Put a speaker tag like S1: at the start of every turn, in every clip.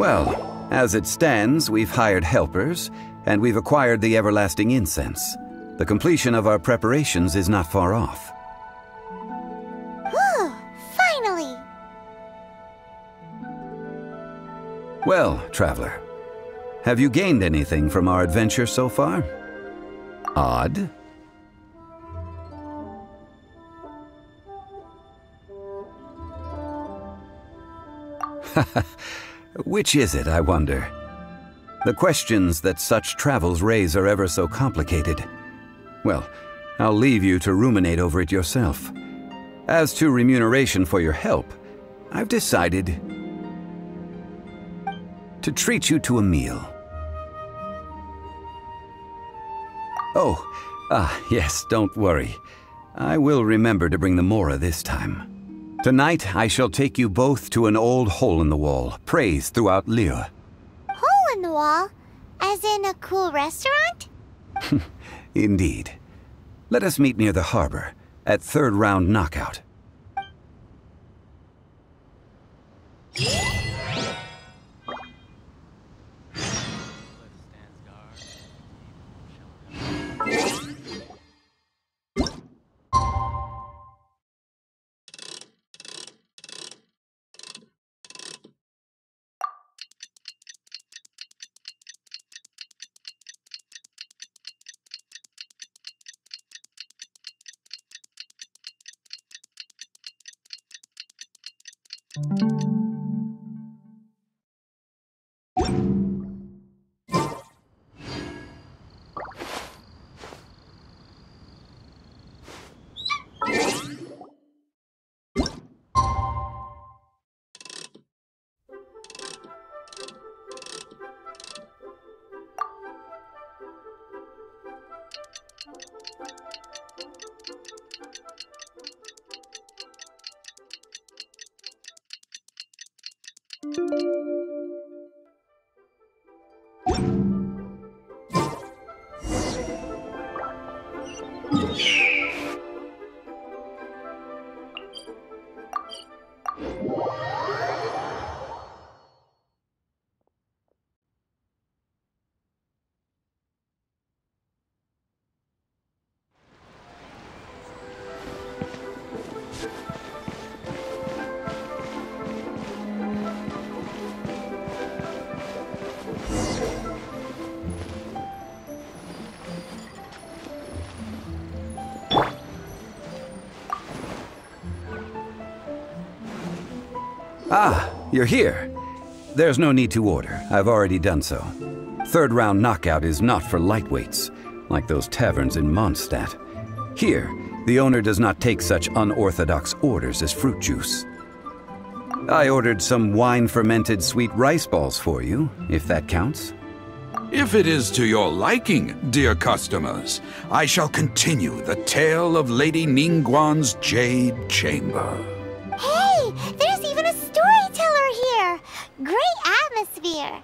S1: Well, as it stands, we've hired helpers, and we've acquired the everlasting incense. The completion of our preparations is not far off.
S2: Finally!
S1: Well, traveler, have you gained anything from our adventure so far? Odd? Which is it, I wonder? The questions that such travels raise are ever so complicated. Well, I'll leave you to ruminate over it yourself. As to remuneration for your help, I've decided to treat you to a meal. Oh, ah, yes, don't worry. I will remember to bring the Mora this time. Tonight, I shall take you both to an old hole in the wall, praised throughout Liyue.
S2: Hole in the wall? As in a cool restaurant?
S1: Indeed. Let us meet near the harbor, at third round knockout. Ah, you're here. There's no need to order. I've already done so. Third round knockout is not for lightweights, like those taverns in Mondstadt. Here, the owner does not take such unorthodox orders as fruit juice. I ordered some wine-fermented sweet rice balls for you, if that counts.
S3: If it is to your liking, dear customers, I shall continue the tale of Lady Ningguang's Jade Chamber.
S2: Hey, Great atmosphere!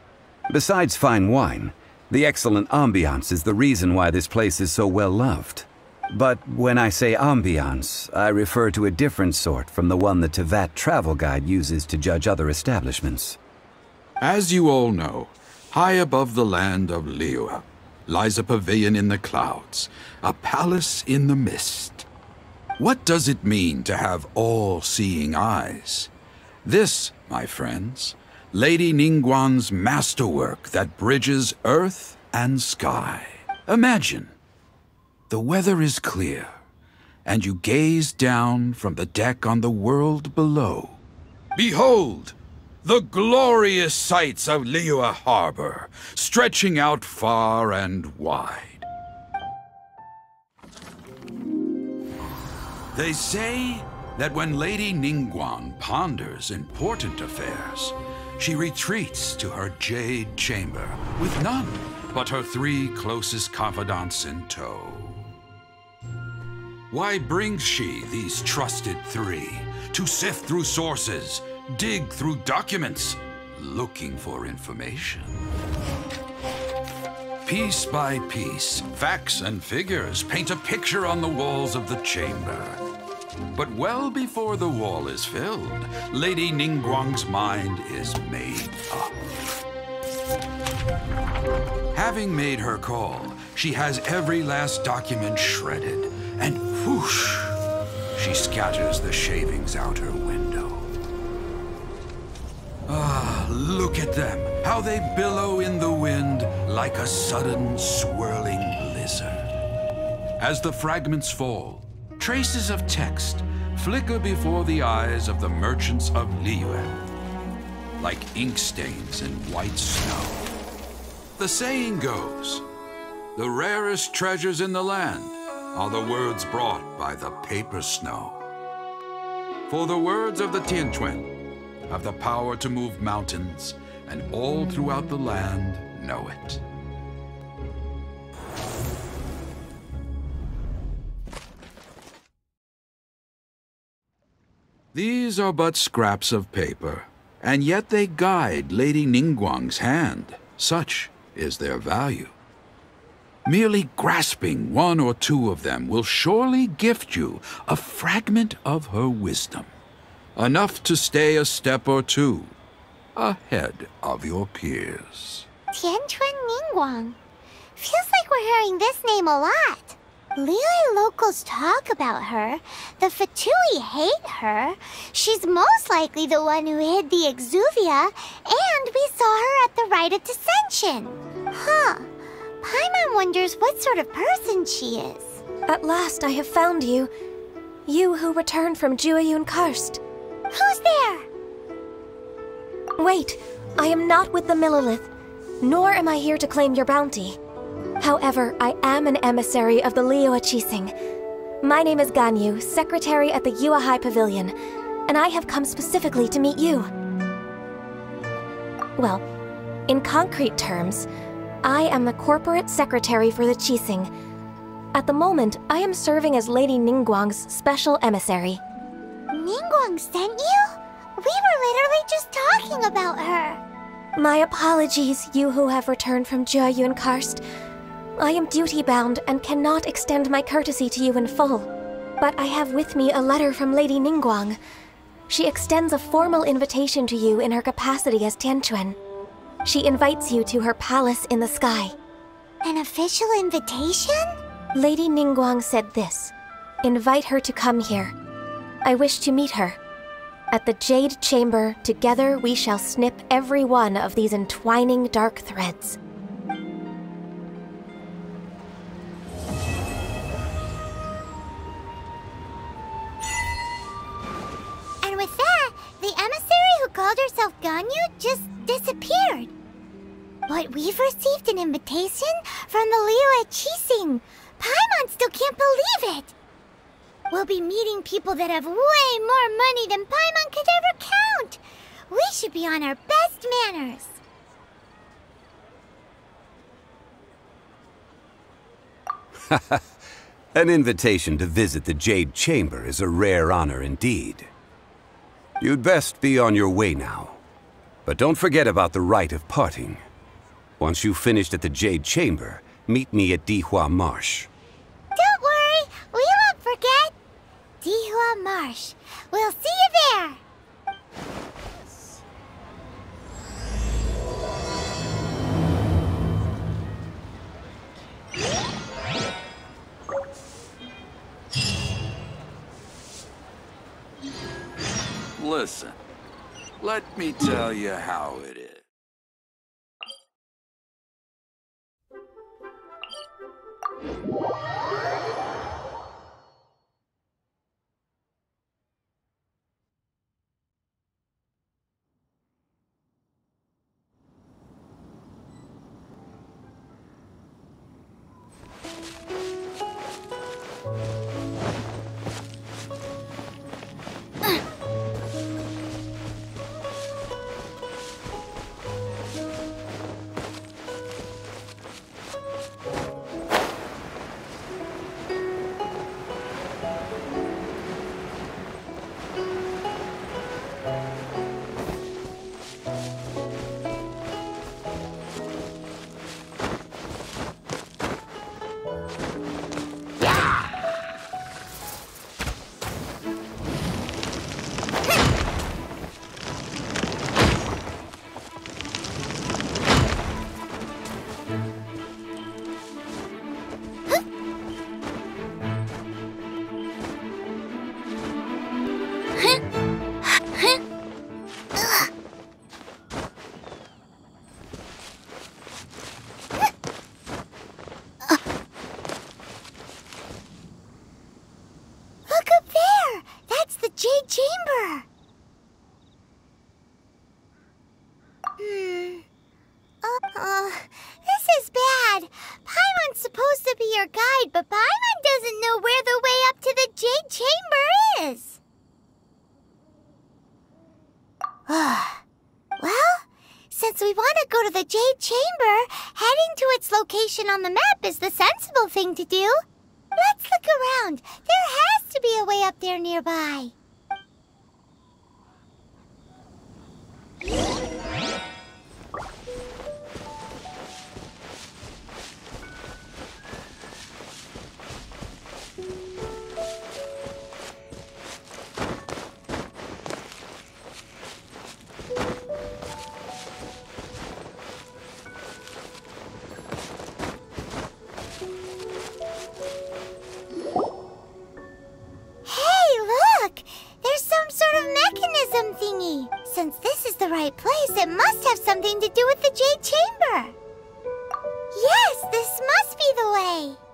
S1: Besides fine wine, the excellent ambiance is the reason why this place is so well loved. But when I say ambiance, I refer to a different sort from the one the Teyvat travel guide uses to judge other establishments.
S3: As you all know, high above the land of Liyue lies a pavilion in the clouds, a palace in the mist. What does it mean to have all-seeing eyes? This, my friends, Lady Ningguang's masterwork that bridges earth and sky. Imagine, the weather is clear, and you gaze down from the deck on the world below. Behold, the glorious sights of Liyue Harbor, stretching out far and wide. They say that when Lady Ningguang ponders important affairs, she retreats to her jade chamber with none but her three closest confidants in tow. Why brings she these trusted three to sift through sources, dig through documents, looking for information. Piece by piece, facts and figures paint a picture on the walls of the chamber. But well before the wall is filled, Lady Ningguang's mind is made up. Having made her call, she has every last document shredded, and whoosh, she scatters the shavings out her window. Ah, look at them, how they billow in the wind like a sudden swirling blizzard. As the fragments fall, traces of text flicker before the eyes of the merchants of Liyue, like ink stains in white snow. The saying goes, the rarest treasures in the land are the words brought by the paper snow. For the words of the Tianquan have the power to move mountains, and all throughout the land know it. These are but scraps of paper, and yet they guide Lady Ningguang's hand. Such is their value. Merely grasping one or two of them will surely gift you a fragment of her wisdom enough to stay a step or two ahead of your peers.
S2: Tianquan Ningguang. Feels like we're hearing this name a lot. Liyue locals talk about her. The Fatui hate her. She's most likely the one who hid the Exuvia, and we saw her at the Rite of Dissension. Huh. Paimon wonders what sort of person she is.
S4: At last I have found you. You who returned from Jueyun Karst.
S2: Who's there?
S4: Wait, I am not with the Millelith, nor am I here to claim your bounty. However, I am an emissary of the Liyue Qixing. My name is Ganyu, secretary at the Yuehai Pavilion, and I have come specifically to meet you. Well, in concrete terms, I am the corporate secretary for the Qixing. At the moment, I am serving as Lady Ningguang's special emissary.
S2: Ningguang sent you? We were literally just talking about her.
S4: My apologies, you who have returned from Jueyun Karst. I am duty bound and cannot extend my courtesy to you in full. But I have with me a letter from Lady Ningguang. She extends a formal invitation to you in her capacity as Tianquan. She invites you to her palace in the sky.
S2: An official invitation?
S4: Lady Ningguang said this Invite her to come here. I wish to meet her. At the Jade Chamber, together we shall snip every one of these entwining dark threads.
S2: Herself Ganyu just disappeared. But we've received an invitation from the Liyue Qixing. Paimon still can't believe it. We'll be meeting people that have way more money than Paimon could ever count. We should be on our best manners.
S1: An invitation to visit the Jade Chamber is a rare honor indeed. You'd best be on your way now. But don't forget about the rite of parting. Once you've finished at the Jade Chamber, meet me at Dihua Marsh.
S2: Don't worry, we won't forget. Dihua Marsh. We'll see you there.
S3: Listen, let me tell you how it is.
S2: well, since we want to go to the Jade Chamber, heading to its location on the map is the sensible thing to do. Let's look around. There has to be a way up there nearby. Right place, it must have something to do with the Jade Chamber. Yes, this must be the way.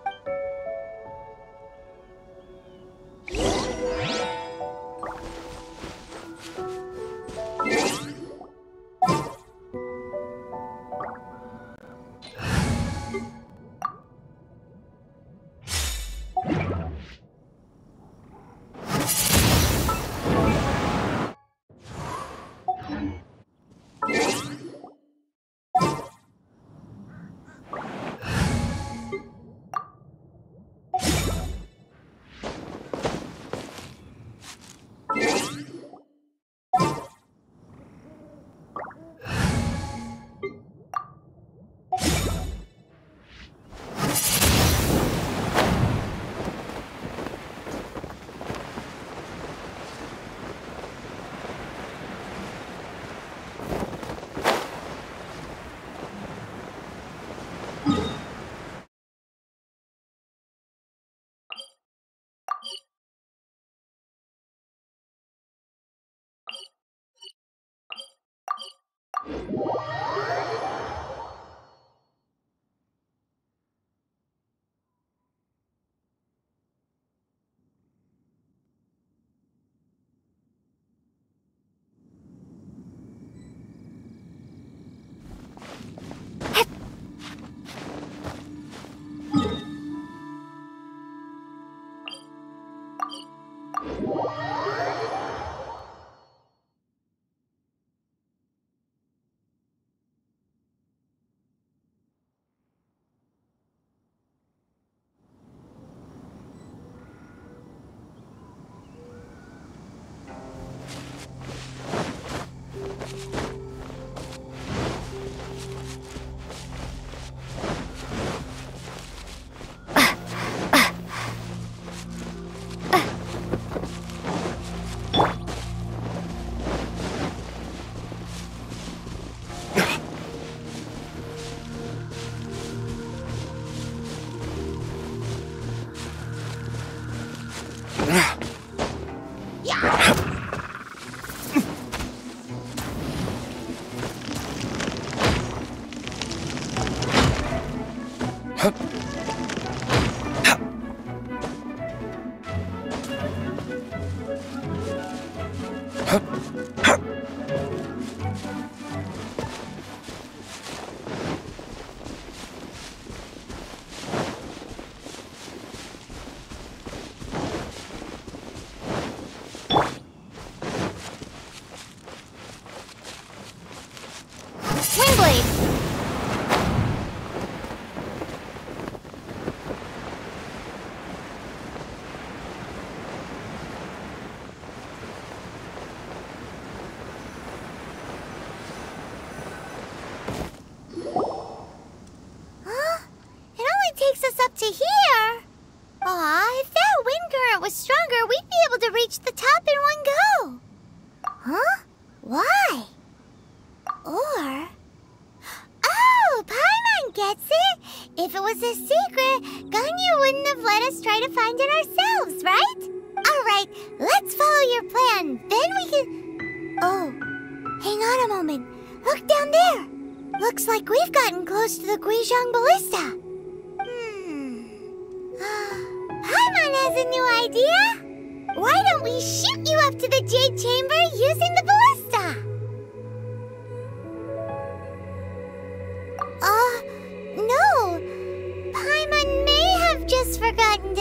S2: Whoa!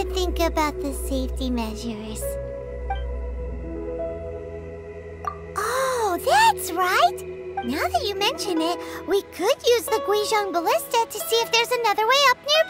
S2: To think about the safety measures. Oh, that's right. Now that you mention it, we could use the Guizhong Ballista to see if there's another way up nearby.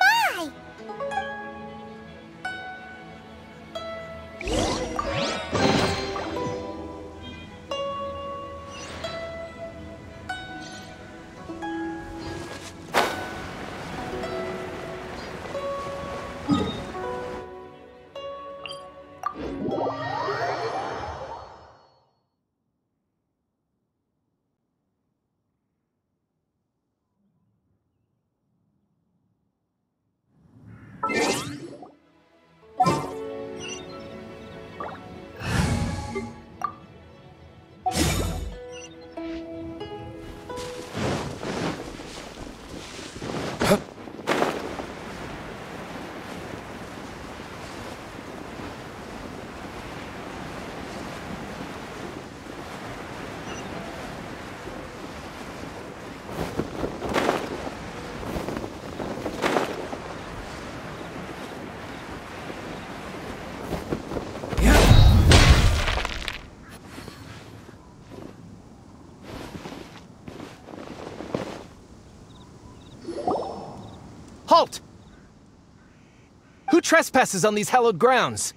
S5: Trespasses on these hallowed grounds?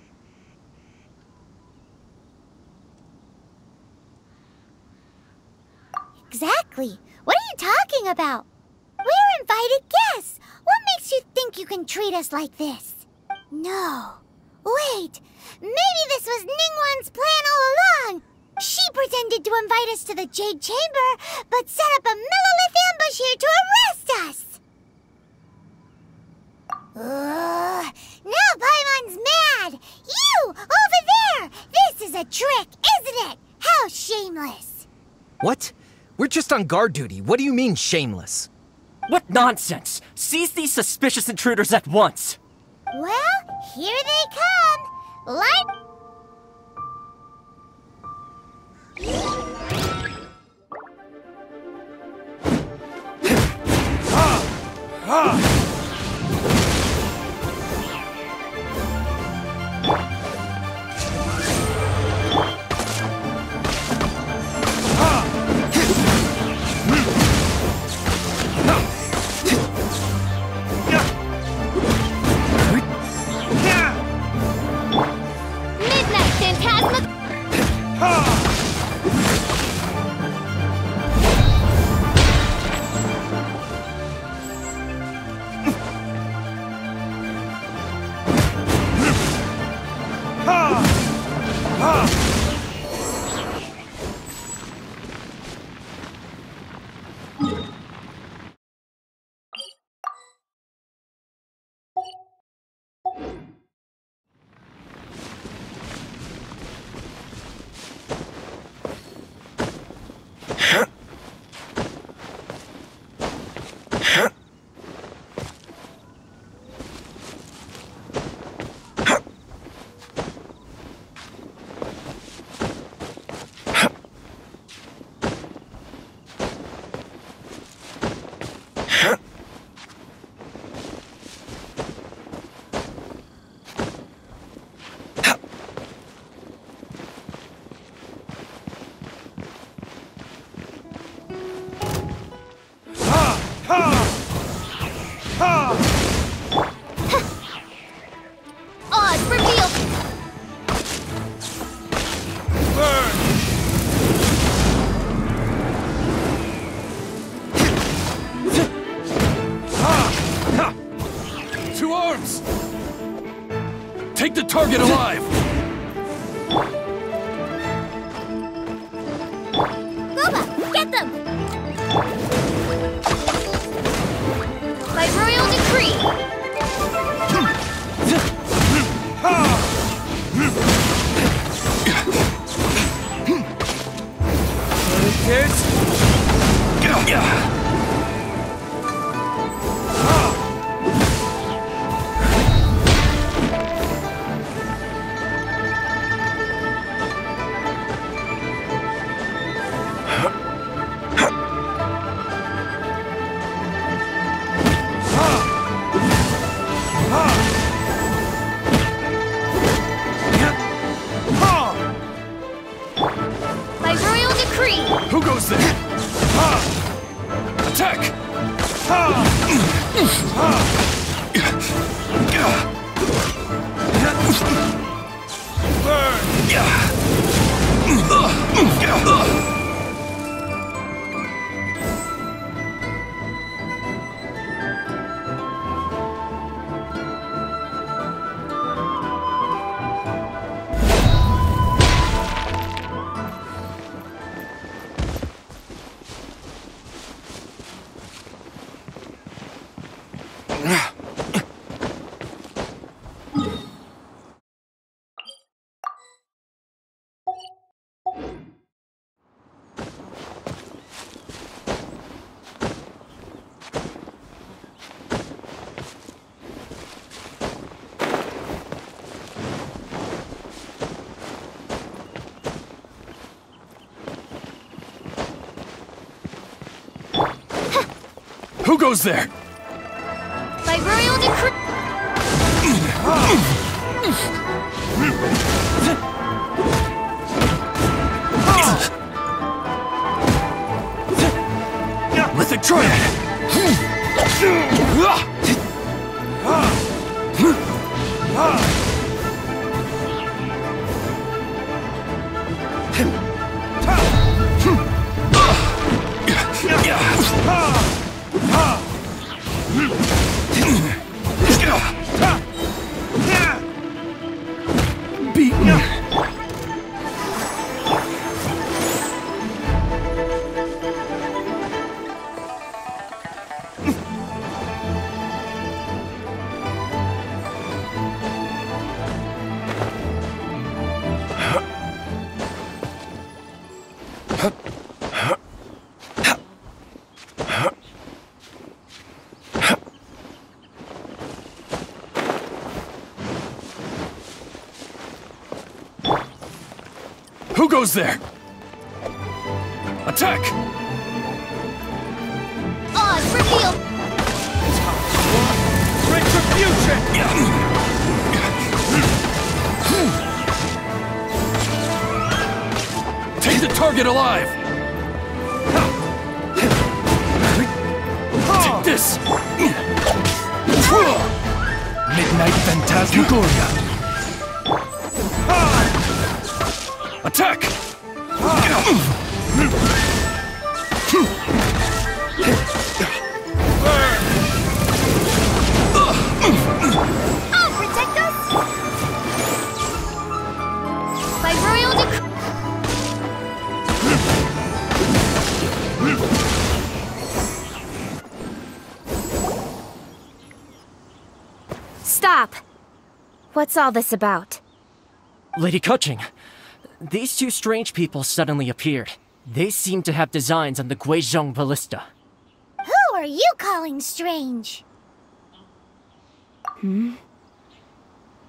S2: Exactly. What are you talking about? We're invited guests. What makes you think you can treat us like this? No. Wait. Maybe this was Ningguang's plan all along. She pretended to invite us to the Jade Chamber, but set up a Millelith ambush here to arrest us. Ugh. Now Paimon's mad. You, over there. This is a trick, isn't it? How shameless.
S5: What? We're just on guard duty. What do you mean, shameless?
S6: What nonsense! Seize these suspicious intruders at once!
S2: Well, here they come. Line.
S7: Midnight
S5: Who goes there? Lithic Triad! Goes there? Attack!
S7: Ah, Oz revealed!
S5: Retribution! Take the target alive! Take this! Midnight Phantasmagoria! Attack!
S8: What's all this about?
S6: Lady Keqing, these two strange people suddenly appeared. They seem to have designs on the Guizhong Ballista.
S2: Who are you calling strange? Hmm?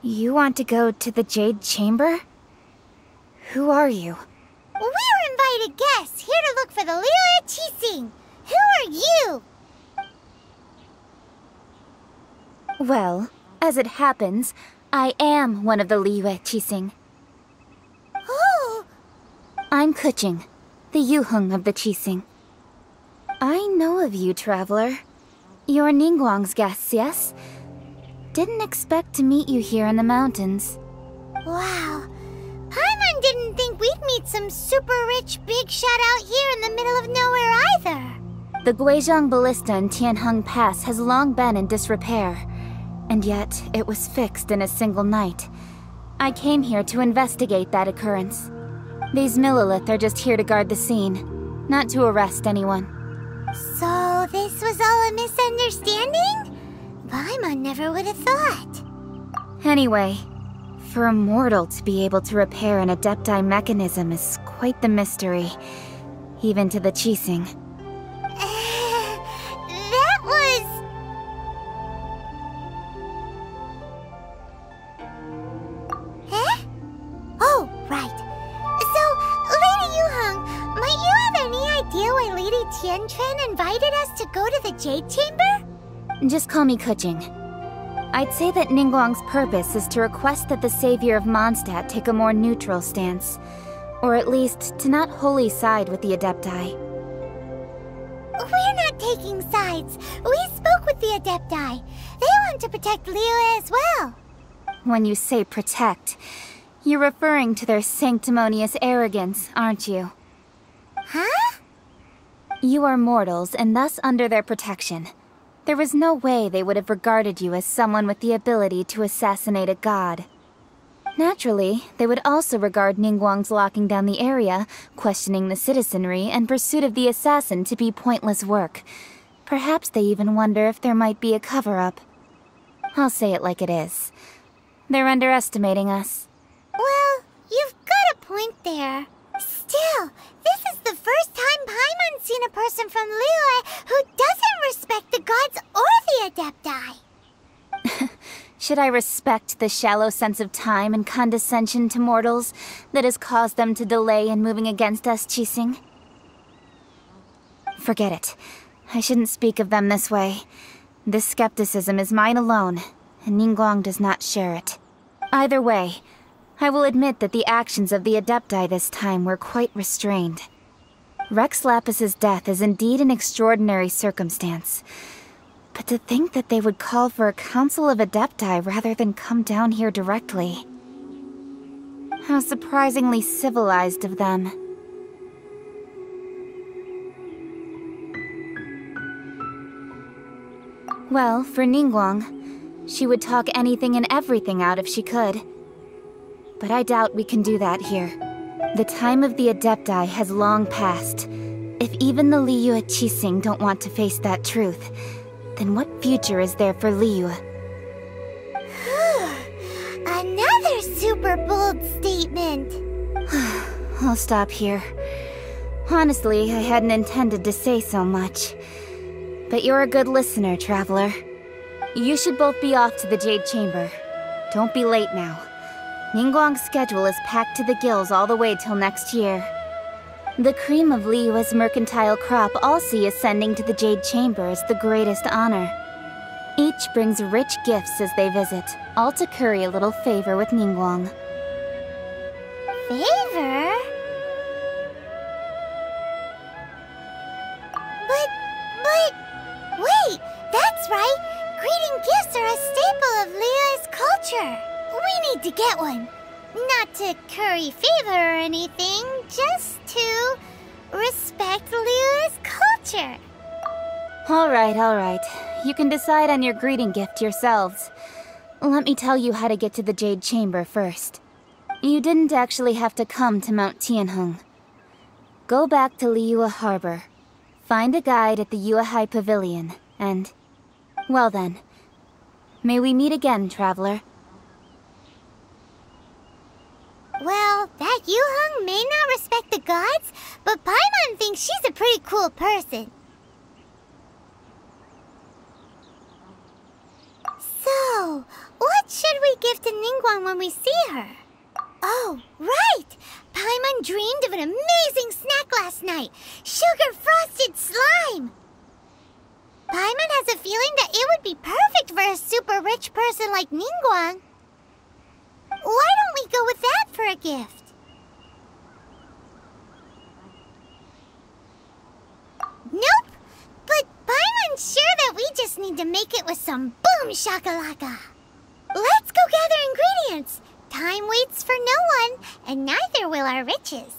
S8: You want to go to the Jade Chamber? Who are you?
S2: We're invited guests here to look for the Liyue Qixing. Who are you?
S8: Well, as it happens, I am one of the Liyue Qixing. I'm Keqing, the Yuheng of the Qixing. I know of you, traveler. You're Ningguang's guests, yes? Didn't expect to meet you here in the mountains.
S2: wow. Paimon didn't think we'd meet some super rich big shot out here in the middle of nowhere either.
S8: The Guizhong Ballista in Tianheng Pass has long been in disrepair, and yet it was fixed in a single night. I came here to investigate that occurrence. These Millelith are just here to guard the scene, not to arrest anyone.
S2: So this was all a misunderstanding? Paimon never would have thought.
S8: Anyway, for a mortal to be able to repair an Adepti mechanism is quite the mystery, even to the Qixing. Call me Keqing. I'd say that Ningguang's purpose is to request that the savior of Mondstadt take a more neutral stance, Or at least, to not wholly side with the Adepti.
S2: We're not taking sides. We spoke with the Adepti. They want to protect Liyue as well.
S8: When you say protect, you're referring to their sanctimonious arrogance, aren't you?
S2: Huh?
S8: You are mortals and thus under their protection. There was no way they would have regarded you as someone with the ability to assassinate a god. Naturally, they would also regard Ningguang's locking down the area, questioning the citizenry, and pursuit of the assassin to be pointless work. Perhaps they even wonder if there might be a cover-up. I'll say it like it is. They're underestimating us.
S2: Well, you've got a point there. Still, this is the first time Paimon's seen a person from Liyue who doesn't respect the gods or the Adepti.
S8: Should I respect the shallow sense of time and condescension to mortals that has caused them to delay in moving against us, Qixing? Forget it. I shouldn't speak of them this way. This skepticism is mine alone, and Ningguang does not share it. Either way, I will admit that the actions of the Adepti this time were quite restrained. Rex Lapis's death is indeed an extraordinary circumstance. But to think that they would call for a council of Adepti rather than come down here directly. How surprisingly civilized of them. Well, for Ningguang, she would talk anything and everything out if she could. But I doubt we can do that here. The time of the Adepti has long passed. If even the Liyue Qixing don't want to face that truth, then what future is there for Liyue?
S2: Another super bold statement.
S8: I'll stop here. Honestly, I hadn't intended to say so much. But you're a good listener, Traveler. You should both be off to the Jade Chamber. Don't be late now. Ningguang's schedule is packed to the gills all the way till next year. The cream of Liyue's mercantile crop all see ascending to the Jade Chamber is the greatest honor. Each brings rich gifts as they visit, all to curry a little favor with Ningguang.
S2: Favor? To curry favor or anything, just to respect Liyue's culture.
S8: Alright, alright. You can decide on your greeting gift yourselves. Let me tell you how to get to the Jade Chamber first. You didn't actually have to come to Mount Tianheng. Go back to Liyue Harbor. Find a guide at the Yuehai Pavilion, and... Well then. May we meet again, Traveler.
S2: Well, that Yuheng may not respect the gods, but Paimon thinks she's a pretty cool person. So, what should we give to Ningguang when we see her? Oh, right! Paimon dreamed of an amazing snack last night! Sugar frosted slime! Paimon has a feeling that it would be perfect for a super rich person like Ningguang. Why don't we go with that for a gift? Nope! But Paimon's sure that we just need to make it with some boom shakalaka. Let's go gather ingredients. Time waits for no one, and neither will our riches.